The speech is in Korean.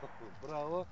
браво браво